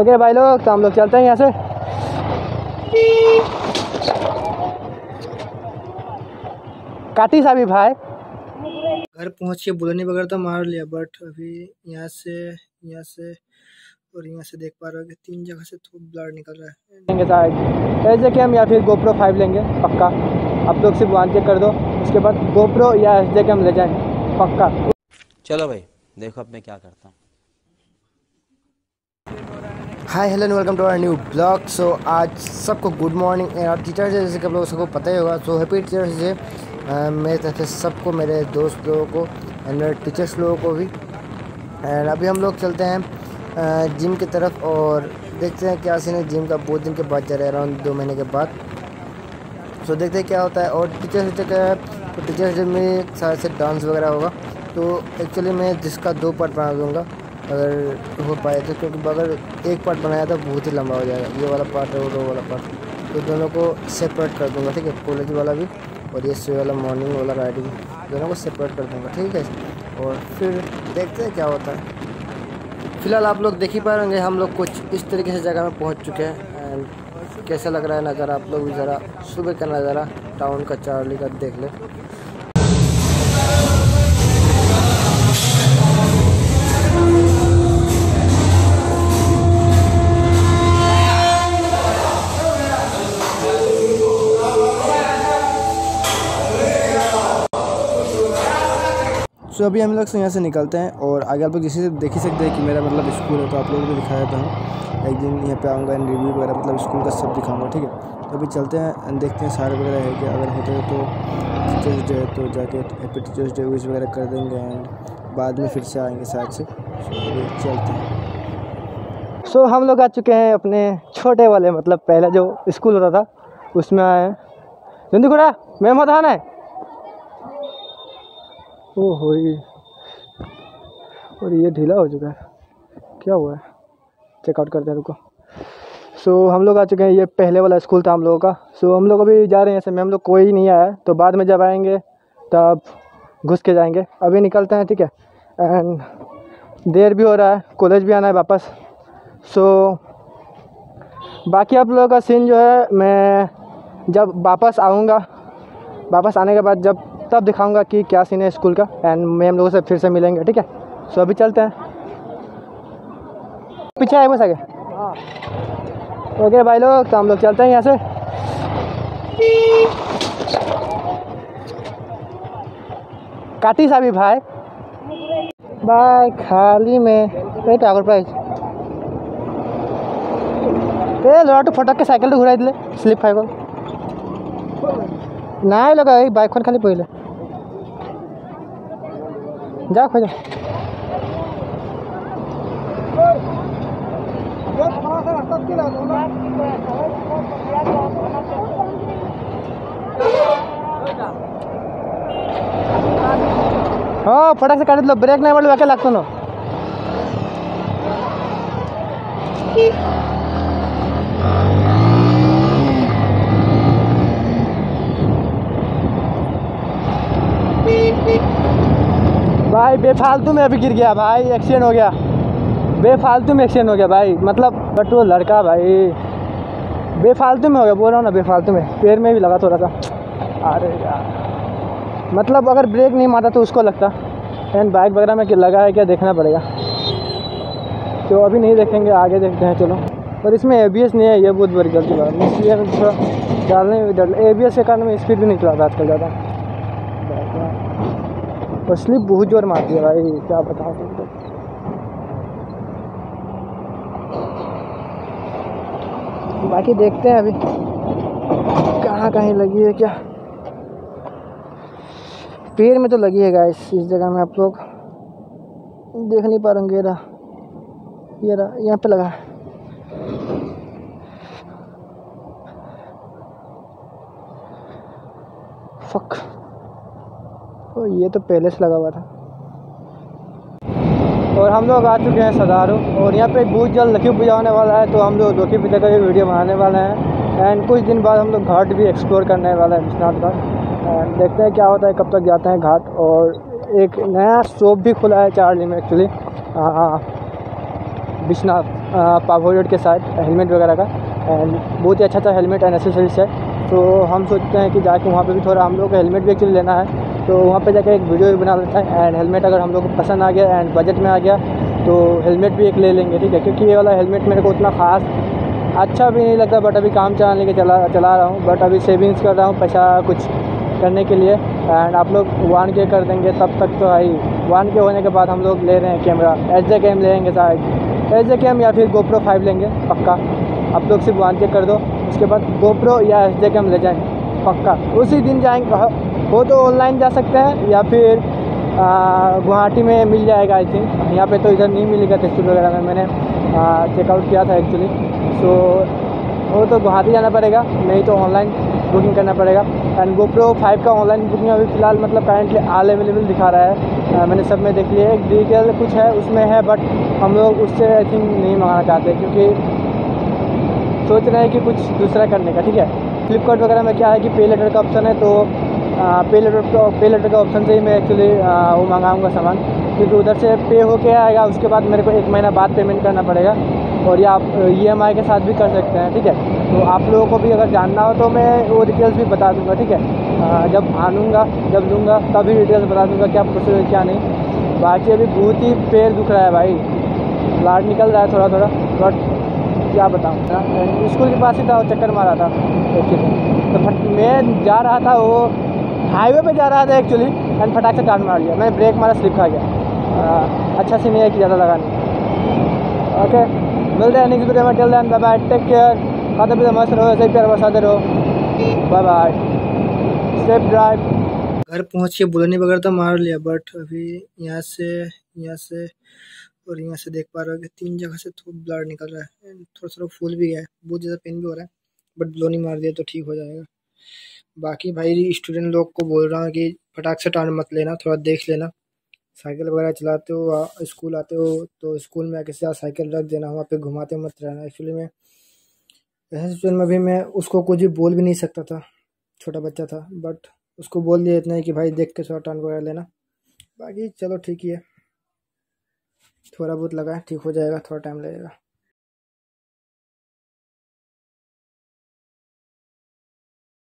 Okay भाई लोग तो हम लोग चलते हैं यहाँ से काटी सा भी भाई घर पहुँच के बुलनी वगैरह तो मार लिया बट अभी यहाँ से यहाँ से और यहाँ से देख पा रहे हो कि तीन जगह से थोड़ा ब्लड निकल रहा है। ऐसे कि हम या फिर गोप्रो फाइव लेंगे पक्का। आप लोग सिर्फ़ वन के कर दो उसके बाद गोप्रो या एस के हम ले जाएँगे पक्का। चलो भाई देखो अब मैं क्या करता हूँ। Hi hello welcome to our new blog so आज सबको गुड मॉर्निंग और टीचर्स डे जैसे कि आप लोगों सबको पता ही होगा सो हैप्पी टीचर्स डे मेरे तरफ़ से सबको, मेरे दोस्त लोगों को एंड मेरे टीचर्स लोगों को भी। एंड अभी हम लोग चलते हैं जिम की तरफ़ और देखते हैं क्या सीन है। जिम का बहुत दिन के बाद जा रहे हैं अराउंड दो महीने के बाद। सो देखते हैं क्या होता है। और टीचर्स डे का टीचर्स डे में सारे से डांस वगैरह होगा। तो एक्चुअली मैं जिसका दो पार्ट बना दूँगा। अगर हो पाए तो क्योंकि अगर एक पार्ट बनाया तो बहुत ही लंबा हो जाएगा। ये वाला पार्ट और वो वाला पार्ट तो दोनों को सेपरेट कर दूँगा, ठीक है? कॉलेज वाला भी और ये सुबह वाला मॉर्निंग वाला राइडिंग दोनों को सेपरेट कर दूँगा, ठीक है? और फिर देखते हैं क्या होता है। फ़िलहाल आप लोग देख ही पा रहे हम लोग कुछ इस तरीके से जगह में पहुँच चुके हैं। एंड कैसा लग रहा है नज़ारा? आप लोग भी ज़रा सुबह का नज़ारा टाउन का चार्ली का देख लें। सो अभी हम लोग से यहाँ से निकलते हैं और आगे आप लोग जैसे देख ही सकते हैं कि मेरा मतलब स्कूल है तो आप लोगों को दिखाया था। हूँ एक दिन यहाँ पे आऊँगा एंड रिव्यू वगैरह मतलब स्कूल का सब दिखाऊँगा ठीक है? तो अभी चलते हैं देखते हैं सारे वगैरह है कि अगर होते हैं तो टीचर्स डे तो जाके हैप्पी टीचर्स डे विश वगैरह कर देंगे एंड बाद में फिर से आएँगे साथ से। अभी चलते हैं। सो so, हम लोग आ चुके हैं अपने छोटे वाले मतलब पहले जो स्कूल होता था उसमें आए हैं। जल्दी खुड़ा मैं मत आना है। ओ हो और ये ढीला हो चुका है। क्या हुआ है? चेकआउट करते हैं रुको। सो so, हम लोग आ चुके हैं ये पहले वाला स्कूल था हम लोगों का। सो so, हम लोग अभी जा रहे हैं ऐसे में हम लोग कोई नहीं आया। तो बाद में जब आएँगे तब घुस के जाएँगे। अभी निकलते हैं ठीक है? एंड देर भी हो रहा है कॉलेज भी आना है वापस। सो so, बाकी आप लोगों का सीन जो है मैं जब वापस आऊँगा वापस आने के बाद जब तब दिखाऊँगा कि क्या सीन है स्कूल का एंड मैं हम लोगों से फिर से मिलेंगे, ठीक है? सो अभी चलते हैं। पीछे आए बस आगे। ओके भाई लोग तो हम लोग चलते हैं यहाँ से। काटी सा भी भाई। बाय खाली में। टावर प्राइस ए लड़ा तो फटक के साइकिल तो घुराई दिले स्लिप फाइबल ना लगा बाइक खाली पहले। जा खोज हाँ फटाक से काढितलं ब्रेक नाही म्हटलं वाक्या लागतो ना बेफालतू में अभी गिर गया भाई एक्सीडेंट हो गया। बेफालतू में एक्सीडेंट हो गया भाई मतलब बट वो लड़का भाई। बेफालतू में हो गया, बोल रहा हूँ ना, बेफालतू में। पैर में भी लगा थोड़ा सा। अरे यार। मतलब अगर ब्रेक नहीं मारता तो उसको लगता। एंड बाइक वगैरह में लगा है क्या, देखना पड़ेगा। तो अभी नहीं देखेंगे, आगे देखते हैं, चलो। पर इसमें एबीएस नहीं है, ये बहुत बड़ी गलती बात इसलिए थोड़ा डालने में डर ए बी एस के कारण में स्पीड भी नहीं चलाता आजकल ज़्यादा। स्लिप बहुत ज़ोर मारती है भाई, क्या बताऊँ तुमको। बाकी देखते हैं अभी कहाँ कहीं लगी है क्या। पेड़ में तो लगी है गाइस इस जगह में आप लोग। देख नहीं पा रहे रहा, ये रहा, यहाँ पे लगा। फक तो ये तो पहले से लगा हुआ था। और हम लोग आ चुके हैं सदारू। और यहाँ पे बहुत जल्द लकी पूजा होने वाला है तो हम लोग लकी पूजा का भी वीडियो बनाने वाले हैं। एंड कुछ दिन बाद हम लोग घाट भी एक्सप्लोर करने वाले हैं विश्वनाथ घाट। एंड देखते हैं क्या होता है, कब तक जाते हैं घाट। और एक नया शॉप भी खुला है चार्ली में एक्चुअली विश्वनाथ पाभो रोड के साथ, हेलमेट वगैरह का। एंड बहुत ही अच्छा अच्छा हेलमेट एंड एसेसरीज है। तो हम सोचते हैं कि जाके वहाँ पे भी थोड़ा हम लोग को हेलमेट भी एक्चुअली लेना है। तो वहाँ पे जाके एक वीडियो भी बना लेता है। एंड हेलमेट अगर हम लोग को पसंद आ गया एंड बजट में आ गया तो हेलमेट भी एक ले लेंगे, ठीक है? क्योंकि ये वाला हेलमेट मेरे को उतना ख़ास अच्छा भी नहीं लगता बट अभी काम चलाने के चला चला रहा हूँ। बट अभी सेविंग्स कर रहा हूँ पैसा कुछ करने के लिए। एंड आप लोग वन के कर देंगे, तब तक तो आई। वन के होने के बाद हम लोग ले रहे हैं कैमरा एच जे कैम लेंगे शायद। एच जे कैम या फिर गोप्रो फाइव लेंगे, पक्का। आप लोग सिर्फ़ वन के कर दो। उसके बाद गोप्रो या एच जे कैम ले जाएँ पक्का। उसी दिन जाएँगे वो तो ऑनलाइन जा सकते हैं या फिर गुवाहाटी में मिल जाएगा आई थिंक यहाँ पे तो इधर नहीं मिलेगा तहसील वगैरह में मैंने चेकआउट किया था एक्चुअली सो वो तो गुवाहाटी जाना पड़ेगा नहीं तो ऑनलाइन बुकिंग करना पड़ेगा। एंड गोप्रो फाइव का ऑनलाइन बुकिंग अभी फ़िलहाल मतलब करेंटली आल अवेलेबल दिखा रहा है। आ, मैंने सब में देख लिया एक डिटेल कुछ है उसमें है बट हम लोग उससे आई थिंक नहीं मंगाना चाहते क्योंकि सोच रहे हैं कि कुछ दूसरा करने का, ठीक है? फ्लिपकार्ट वगैरह में क्या है कि पे लेटर का ऑप्शन है तो पे लेटर पे लेटर का ऑप्शन से ही मैं एक्चुअली वो मंगाऊँगा सामान। क्योंकि उधर से पे होके आएगा, उसके बाद मेरे को एक महीना बाद पेमेंट करना पड़ेगा और या आप ई e के साथ भी कर सकते हैं, ठीक है? तो आप लोगों को भी अगर जानना हो तो मैं वो डिटेल्स भी बता दूँगा, ठीक है? जब आनूँगा, जब लूँगा, तभी डिटेल्स बता दूँगा क्या प्रोसेस है क्या नहीं। बाकी अभी बहुत ही पैर दुख रहा है भाई। ब्लाड निकल रहा है थोड़ा थोड़ा बट क्या बताऊँ? स्कूल के पास ही था चक्कर मारा था। एक्चुअली तो मैं जा रहा था वो हाईवे पे जा रहा था एक्चुअली एंड फटाक से टान मार लिया। मैंने ब्रेक मारा स्लिप खा गया। आ, अच्छा से नहीं है कि ज़्यादा लगा नहीं। ओके मिलते हैं नेक्स्ट वीडियो में। Till then bye bye take care खाते पीते मस्त रहो ऐसे प्यार बरसाते रहो। बाय बाय सेफ़ ड्राइव घर पहुँच के बुलनी वगैरह तो मार लिया बट अभी यहाँ से यहाँ से और यहाँ से देख पा रहे हो कि तीन जगह से थोड़ा ब्लड निकल रहा है। थोड़ा थोड़ा फूल भी है। बहुत ज़्यादा पेन भी हो रहा है। बट ब्लोनी मार दिया तो ठीक हो जाएगा। बाकी भाई स्टूडेंट लोग को बोल रहा हूँ कि फटाक से टान मत लेना, थोड़ा देख लेना। साइकिल वगैरह चलाते हो स्कूल आते हो तो स्कूल में आके साथ साइकिल रख देना, वहाँ पे घुमाते मत रहना। एक्चुअली में, ऐसे सिचुएशन में भी मैं उसको कुछ भी बोल भी नहीं सकता था। छोटा बच्चा था। बट उसको बोल दिया इतना ही कि भाई देख के थोड़ा टान वगैरह लेना। बाकी चलो ठीक ही है। थोड़ा बहुत लगा ठीक हो जाएगा थोड़ा टाइम लगेगा।